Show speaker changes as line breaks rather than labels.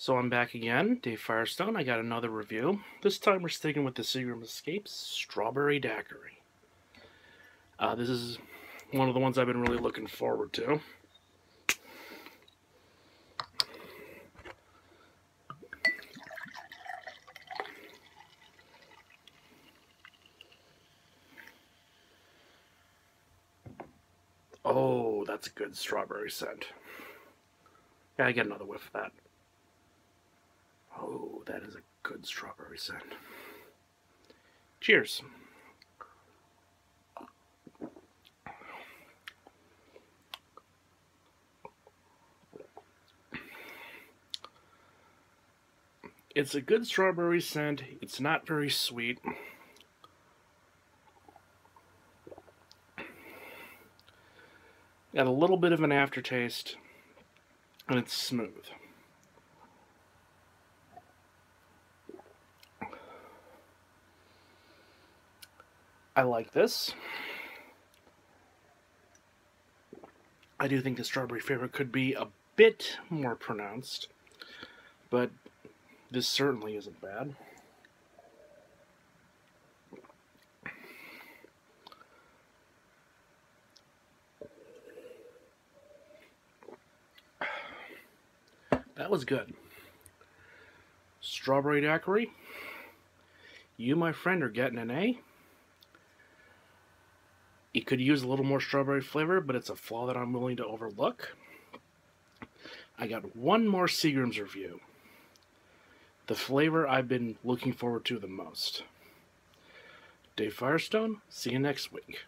So I'm back again, Dave Firestone. I got another review. This time we're sticking with the Seagram Escapes Strawberry Daiquiri. Uh, this is one of the ones I've been really looking forward to. Oh, that's a good strawberry scent. Gotta get another whiff of that. Oh, that is a good strawberry scent. Cheers. It's a good strawberry scent. It's not very sweet. Got a little bit of an aftertaste, and it's smooth. I like this. I do think the strawberry flavor could be a bit more pronounced, but this certainly isn't bad. That was good. Strawberry daiquiri. You, my friend, are getting an A. It could use a little more strawberry flavor, but it's a flaw that I'm willing to overlook. I got one more Seagram's review. The flavor I've been looking forward to the most. Dave Firestone, see you next week.